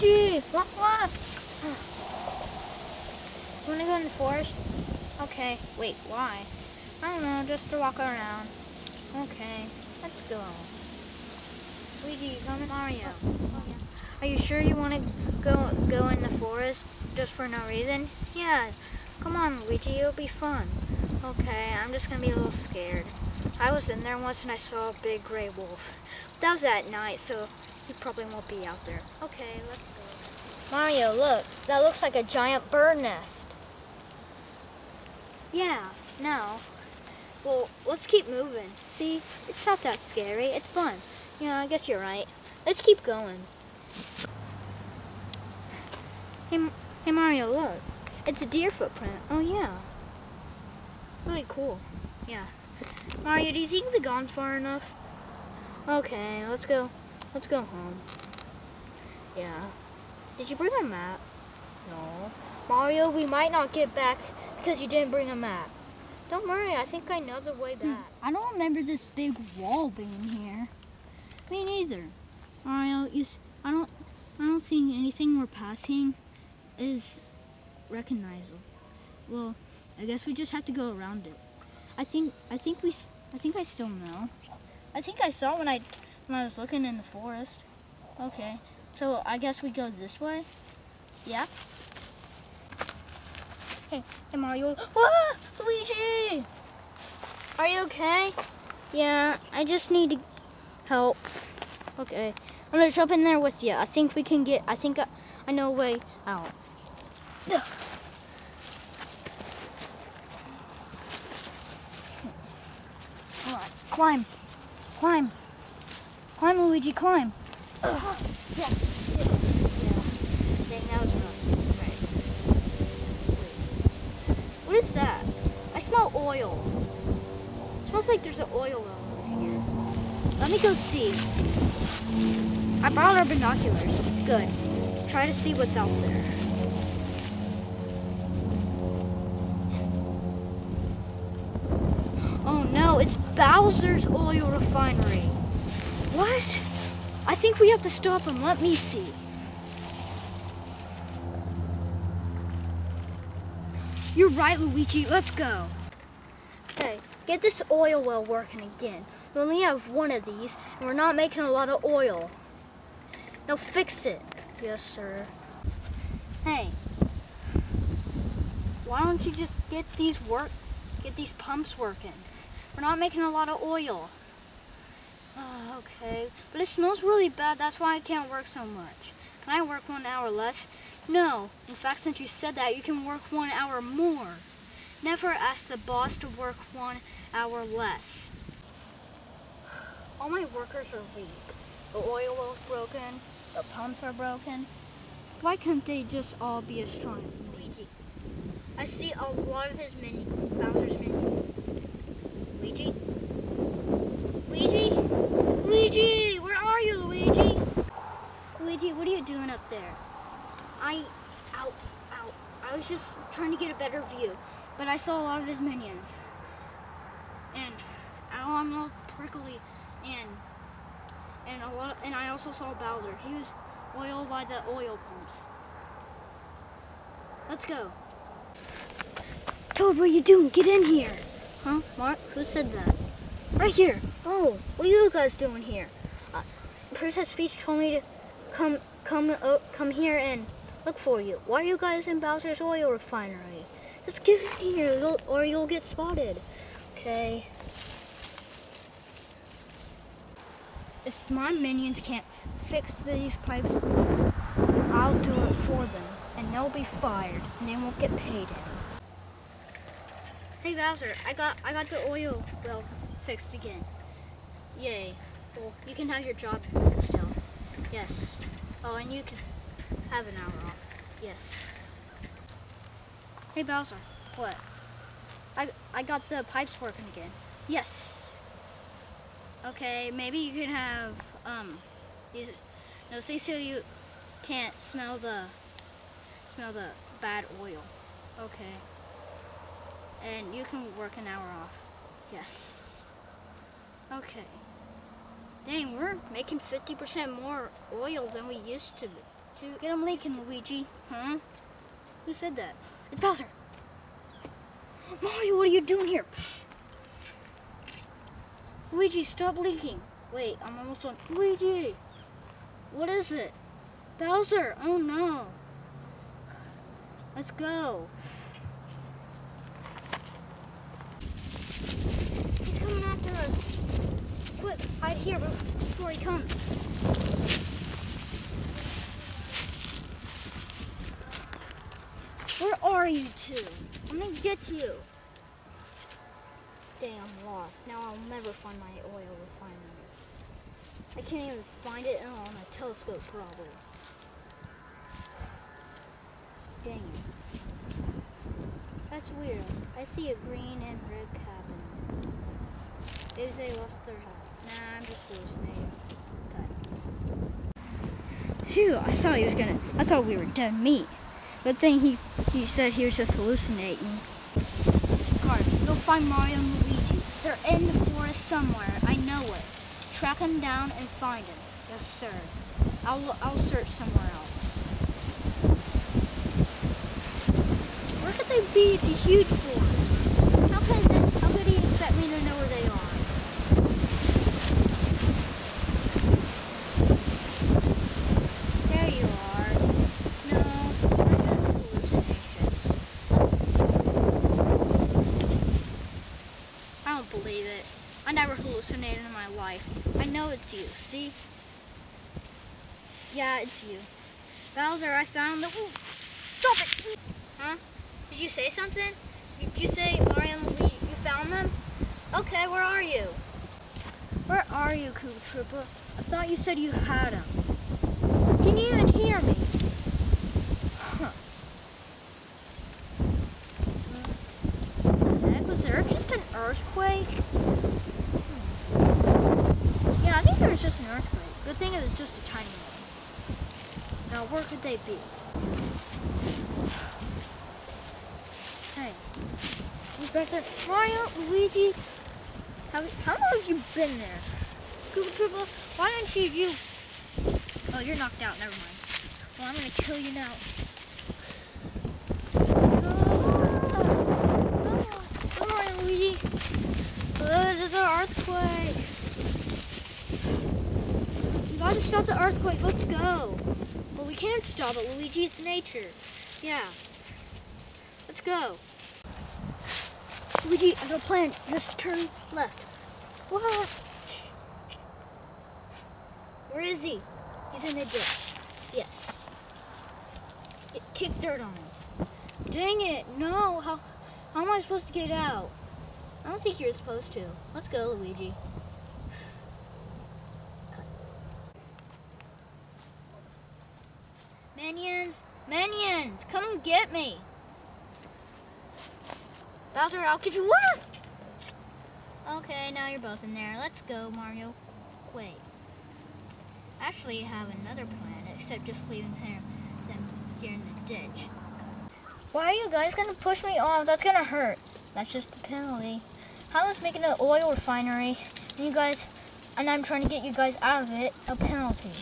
Luigi! What? What? You wanna go in the forest? Okay. Wait, why? I don't know, just to walk around. Okay, let's go. Luigi, come in Mario. Are you sure you want to go go in the forest just for no reason? Yeah. Come on, Luigi, it'll be fun. Okay, I'm just gonna be a little scared. I was in there once and I saw a big gray wolf. That was at night, so he probably won't be out there. Okay, let's go. Mario, look. That looks like a giant bird nest. Yeah, no. Well, let's keep moving. See, it's not that scary. It's fun. Yeah, I guess you're right. Let's keep going. Hey, hey Mario, look. It's a deer footprint. Oh, yeah. Really cool. Yeah. Mario, do you think we've gone far enough? Okay, let's go. Let's go home. Yeah. Did you bring a map? No. Mario, we might not get back because you didn't bring a map. Don't worry, I think I know the way hmm. back. I don't remember this big wall being here. Me neither. Mario, you, I don't, I don't think anything we're passing is recognizable. Well, I guess we just have to go around it. I think, I think we, I think I still know. I think I saw when I, I was looking in the forest. Okay, so I guess we go this way. Yeah. Hey, hey Mario. Ah, Luigi! Are you okay? Yeah, I just need to help. Okay, I'm gonna jump in there with you. I think we can get, I think I, I know a way out. Ugh. All right, climb, climb, climb, Luigi, climb. Ugh. Yeah, yeah. Dang, that was rough. What is that? I smell oil. It smells like there's an oil well over here. Let me go see. I brought our binoculars. Good. Try to see what's out there. Oh no, it's Bowser's oil refinery. What? I think we have to stop him. Let me see. You're right, Luigi. Let's go. Okay, get this oil well working again. We only have one of these, and we're not making a lot of oil. Now fix it. Yes, sir. Hey, why don't you just get these work, get these pumps working? We're not making a lot of oil. Oh, okay, but it smells really bad. That's why I can't work so much. Can I work one hour less? No. In fact, since you said that, you can work one hour more. Never ask the boss to work one hour less. All my workers are weak. The oil well's broken. The pumps are broken. Why can't they just all be as strong as Luigi? I see a lot of his minions, Bowser's minions. Luigi? Luigi? Luigi! Where are you, Luigi? Luigi, what are you doing up there? I, ow, ow. I was just trying to get a better view, but I saw a lot of his minions. And now I'm all prickly and and a lot and I also saw Bowser. He was oiled by the oil pumps. Let's go. Toad, what are you doing? Get in here. Huh? What? Who said that? Right here. Oh, what are you guys doing here? Uh, Princess Peach told me to come come uh, come here and look for you. Why are you guys in Bowser's oil refinery? Just get in here you'll, or you'll get spotted. Okay. If my minions can't fix these pipes, I'll do it for them. And they'll be fired and they won't get paid. Hey Bowser, I got I got the oil well fixed again. Yay. Well, you can have your job still. Yes. Oh, and you can have an hour off. Yes. Hey Bowser, what? I I got the pipes working again. Yes. Okay, maybe you can have um these no stay so you can't smell the smell the bad oil. Okay. And you can work an hour off. Yes. Okay. Dang, we're making 50% more oil than we used to to get them leaking, Luigi. Huh? Who said that? It's Bowser. Mario, what are you doing here? Luigi, stop leaking. Wait, I'm almost on. Luigi! What is it? Bowser! Oh no! Let's go. Here before he comes. Where are you two? I'm gonna get you. Dang, I'm lost. Now I'll never find my oil refinery. I can't even find it on a telescope, probably. Dang. That's weird. I see a green and red cabin. Maybe they lost their hat. Nah, I'm just hallucinating. Phew, I thought he was gonna, I thought we were dead meat. Good thing he, he said he was just hallucinating. Card, go find Mario and Luigi. They're in the forest somewhere. I know it. Track them down and find them. Yes, sir. I'll, I'll search somewhere else. Where could they be? It's a huge forest. How could, how could he expect me to know where they are? There you are. No, they're just hallucinations. I don't believe it. I never hallucinated in my life. I know it's you, see? Yeah, it's you. Bowser, I found the... Ooh, stop it! Huh? Did you say something? Did you say Mario and Luigi, you found them? Okay, where are you? Where are you, Koopa Troopa? I thought you said you had them. Can you even hear me? Huh. Hmm. Heck, was there just an earthquake? Hmm. Yeah, I think there was just an earthquake. Good thing it was just a tiny one. Now, where could they be? Hey, who's back there? Mario, Luigi, how, how long have you been there? Koopa Troopa, why didn't you, you... Oh, you're knocked out, never mind. Well, I'm gonna kill you now. Ah. Ah. Ah. Come on, Luigi. Uh, there's an earthquake. You gotta stop the earthquake, let's go. Well, we can't stop it, Luigi, it's nature. Yeah. Let's go. Luigi, I got a plan. Just turn left. What? Where is he? He's in the ditch. Yes. Get, kick dirt on him. Dang it. No. How, how am I supposed to get out? I don't think you're supposed to. Let's go, Luigi. Minions! Minions! Come get me! Bowser, I'll get you. What? Okay, now you're both in there. Let's go, Mario. Wait. Actually, I have another plan, except just leaving here, them here in the ditch. Why are you guys gonna push me off? That's gonna hurt. That's just the penalty. I was making an oil refinery, and you guys, and I'm trying to get you guys out of it, a penalty.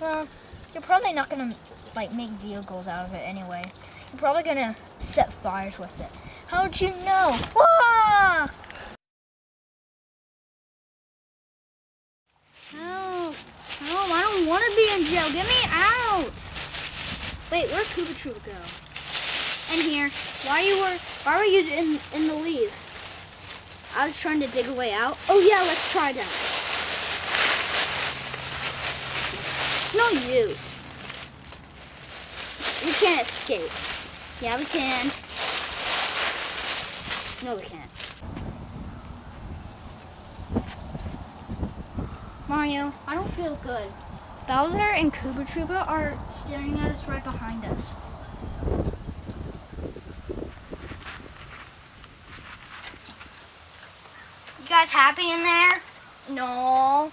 Well, you're probably not gonna like make vehicles out of it anyway. You're probably gonna set fires with it. How'd you know? Wah! Help! Help! I don't want to be in jail. Get me out! Wait, where'd Koopa Troopa go? In here. Why you were? Why were you in in the leaves? I was trying to dig a way out. Oh yeah, let's try that. No use. We can't escape. Yeah, we can. No, we can't. Mario, I don't feel good. Bowser and Koopa Troopa are staring at us right behind us. You guys happy in there? No.